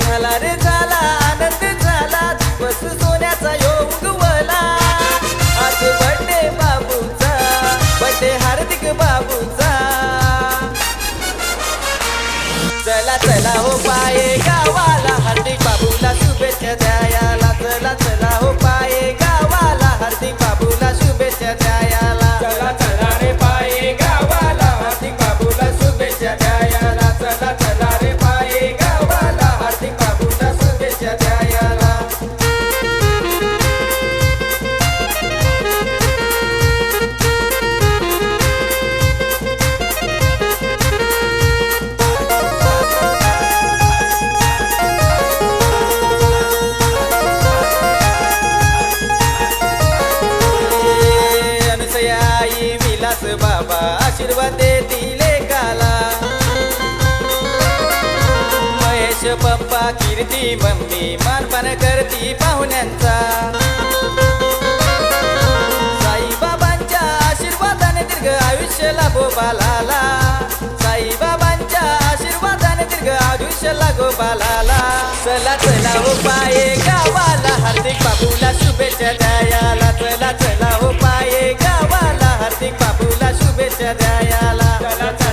झाला रे झाला आनंद झाला बस सोन्याचा चला चला हो पाये. अनुसयाई बाबा आशीर्वाद दिले काला. महेश पप्पा कीर्ती मम्मी मानपान करती पाहुण्यांचा. साईबाबांच्या आशीर्वादाने दीर्घ आयुष्य लागो बालाला. साईबाबांच्या आशीर्वादाने दीर्घ आयुष्य लागो बालाला. चला चला हो पाये गावाला. Tell her